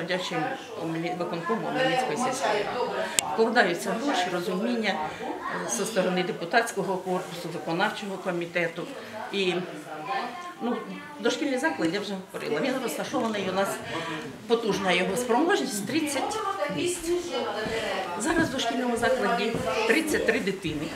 Завдячуємо виконкому Омельницької сільської ради. Вкладаються гроші, розуміння е, зі сторони депутатського корпусу, виконавчого комітету. І ну, дошкільний заклад, я вже говорила, він розташований у нас потужна його спроможність 30 місць. Зараз в дошкільному закладі 33 дитини.